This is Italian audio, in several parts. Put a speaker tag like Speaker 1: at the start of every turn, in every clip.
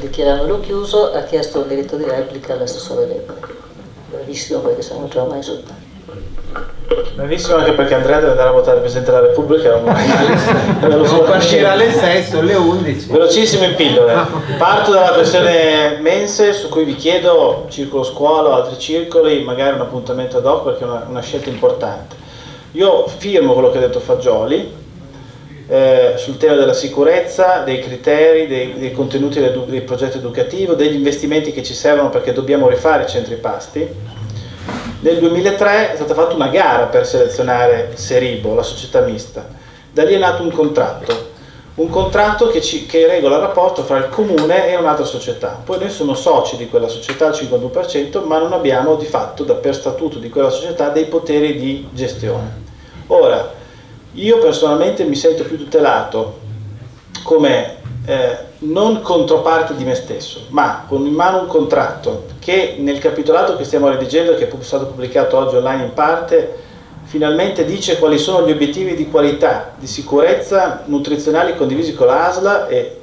Speaker 1: Dichiarandolo chiuso ha chiesto il diritto di replica all'assessore Lepre. Bravissimo perché siamo già ormai soltanto.
Speaker 2: Benissimo anche perché Andrea deve andare a votare il Presidente della Repubblica
Speaker 3: Devo partire alle 6, sono le 11.
Speaker 2: Velocissimo in pillole. Parto dalla questione mense su cui vi chiedo, circolo scuola altri circoli, magari un appuntamento ad hoc perché è una, una scelta importante. Io firmo quello che ha detto Fagioli eh, sul tema della sicurezza, dei criteri, dei, dei contenuti del, del progetto educativo, degli investimenti che ci servono perché dobbiamo rifare i centri pasti nel 2003 è stata fatta una gara per selezionare Seribo, la società mista. Da lì è nato un contratto, un contratto che, ci, che, regola il rapporto fra il comune e un'altra società. Poi noi siamo soci di quella società al 51%, ma non abbiamo di fatto, da per statuto di quella società, dei poteri di gestione. Ora, io personalmente mi sento più tutelato come eh, non controparte di me stesso, ma con in mano un contratto che nel capitolato che stiamo redigendo, che è stato pubblicato oggi online in parte, finalmente dice quali sono gli obiettivi di qualità, di sicurezza nutrizionali condivisi con l'ASLA e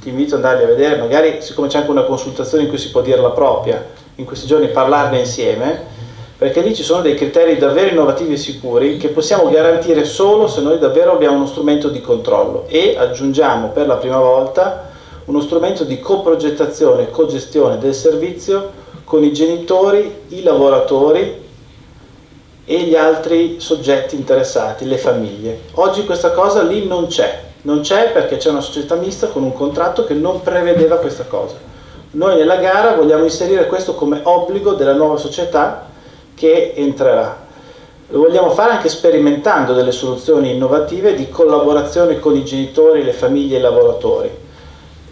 Speaker 2: ti invito ad andarli a vedere, magari siccome c'è anche una consultazione in cui si può dire la propria, in questi giorni parlarne insieme, perché lì ci sono dei criteri davvero innovativi e sicuri che possiamo garantire solo se noi davvero abbiamo uno strumento di controllo e aggiungiamo per la prima volta uno strumento di coprogettazione e cogestione del servizio con i genitori, i lavoratori e gli altri soggetti interessati, le famiglie. Oggi questa cosa lì non c'è, non c'è perché c'è una società mista con un contratto che non prevedeva questa cosa. Noi nella gara vogliamo inserire questo come obbligo della nuova società che entrerà. Lo vogliamo fare anche sperimentando delle soluzioni innovative di collaborazione con i genitori, le famiglie e i lavoratori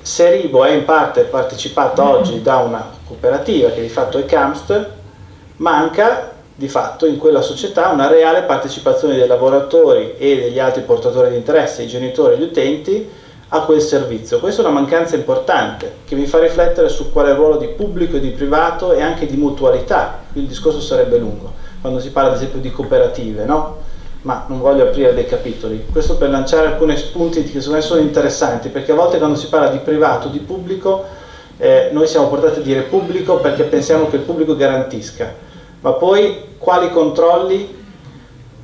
Speaker 2: Seribo è in parte partecipata mm. oggi da una cooperativa che di fatto è Camst, manca di fatto in quella società una reale partecipazione dei lavoratori e degli altri portatori di interesse, i genitori e gli utenti, a quel servizio. Questa è una mancanza importante che mi fa riflettere su quale ruolo di pubblico e di privato e anche di mutualità. Il discorso sarebbe lungo, quando si parla ad esempio di cooperative, no? ma non voglio aprire dei capitoli. Questo per lanciare alcuni spunti che secondo me sono interessanti, perché a volte quando si parla di privato, di pubblico, eh, noi siamo portati a dire pubblico perché pensiamo che il pubblico garantisca, ma poi quali controlli,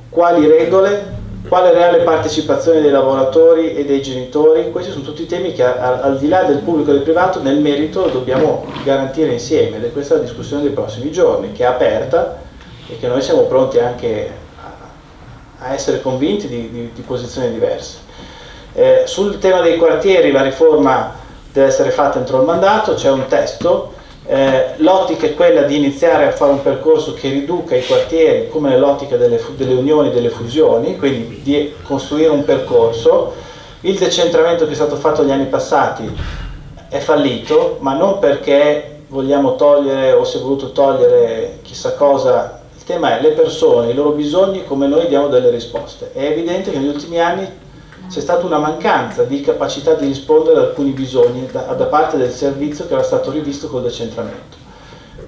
Speaker 2: quali regole, quale reale partecipazione dei lavoratori e dei genitori, questi sono tutti temi che al di là del pubblico e del privato nel merito dobbiamo garantire insieme. Ed è questa la discussione dei prossimi giorni che è aperta e che noi siamo pronti anche a essere convinti di, di, di posizioni diverse. Eh, sul tema dei quartieri la riforma deve essere fatta entro il mandato, c'è un testo, eh, l'ottica è quella di iniziare a fare un percorso che riduca i quartieri come nell'ottica delle, delle unioni, delle fusioni, quindi di costruire un percorso. Il decentramento che è stato fatto negli anni passati è fallito, ma non perché vogliamo togliere o si è voluto togliere chissà cosa il tema è le persone, i loro bisogni, come noi diamo delle risposte. È evidente che negli ultimi anni c'è stata una mancanza di capacità di rispondere ad alcuni bisogni da, da parte del servizio che era stato rivisto col decentramento.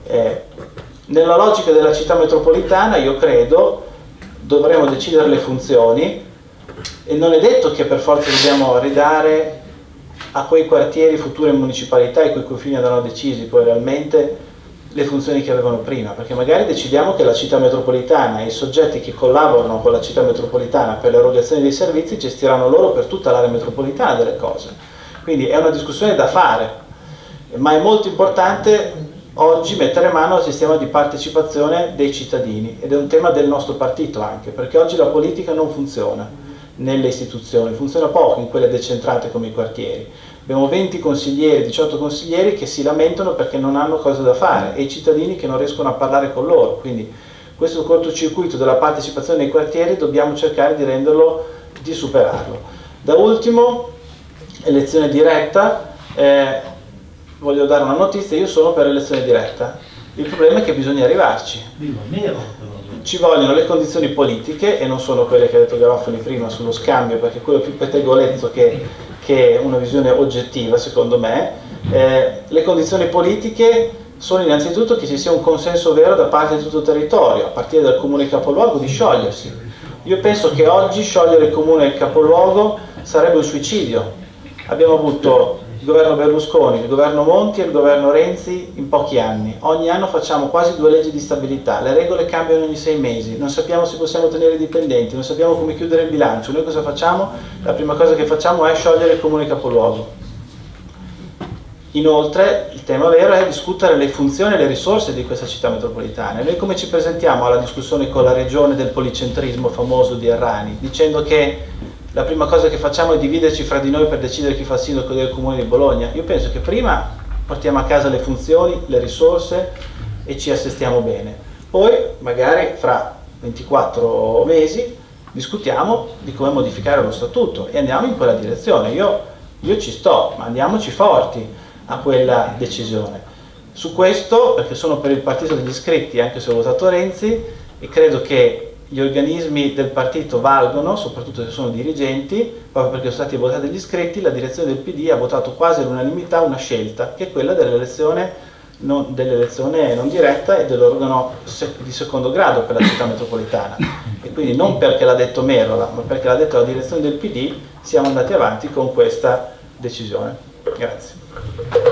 Speaker 2: Eh, nella logica della città metropolitana io credo dovremo decidere le funzioni e non è detto che per forza dobbiamo ridare a quei quartieri future municipalità i cui confini andranno decisi poi realmente le funzioni che avevano prima, perché magari decidiamo che la città metropolitana e i soggetti che collaborano con la città metropolitana per l'erogazione dei servizi gestiranno loro per tutta l'area metropolitana delle cose. Quindi è una discussione da fare, ma è molto importante oggi mettere mano al sistema di partecipazione dei cittadini ed è un tema del nostro partito anche, perché oggi la politica non funziona nelle istituzioni, funziona poco in quelle decentrate come i quartieri Abbiamo 20 consiglieri, 18 consiglieri che si lamentano perché non hanno cose da fare e i cittadini che non riescono a parlare con loro. Quindi questo cortocircuito della partecipazione nei quartieri dobbiamo cercare di renderlo, di superarlo. Da ultimo, elezione diretta, eh, voglio dare una notizia, io sono per l'elezione diretta. Il problema è che bisogna arrivarci. Ci vogliono le condizioni politiche e non sono quelle che ha detto Garofani prima sullo scambio, perché quello più pettegolezzo che che è una visione oggettiva secondo me, eh, le condizioni politiche sono innanzitutto che ci sia un consenso vero da parte di tutto il territorio, a partire dal comune capoluogo, di sciogliersi. Io penso che oggi sciogliere il comune capoluogo sarebbe un suicidio. Abbiamo avuto il governo Berlusconi, il governo Monti e il governo Renzi in pochi anni. Ogni anno facciamo quasi due leggi di stabilità, le regole cambiano ogni sei mesi, non sappiamo se possiamo tenere i dipendenti, non sappiamo come chiudere il bilancio. Noi cosa facciamo? La prima cosa che facciamo è sciogliere il comune capoluogo. Inoltre il tema vero è discutere le funzioni e le risorse di questa città metropolitana. Noi come ci presentiamo alla discussione con la regione del policentrismo famoso di Errani, dicendo che la prima cosa che facciamo è dividerci fra di noi per decidere chi fa il sindaco del comune di Bologna. Io penso che prima portiamo a casa le funzioni, le risorse e ci assestiamo bene. Poi, magari fra 24 mesi, discutiamo di come modificare lo statuto e andiamo in quella direzione. Io, io ci sto, ma andiamoci forti a quella decisione. Su questo, perché sono per il partito degli iscritti, anche se ho votato Renzi, e credo che gli organismi del partito valgono, soprattutto se sono dirigenti, proprio perché sono stati votati gli iscritti, la direzione del PD ha votato quasi all'unanimità una scelta, che è quella dell'elezione non, dell'elezione non diretta e dell'organo di secondo grado per la città metropolitana. E quindi non perché l'ha detto Merola, ma perché l'ha detto la direzione del PD, siamo andati avanti con questa decisione. Grazie.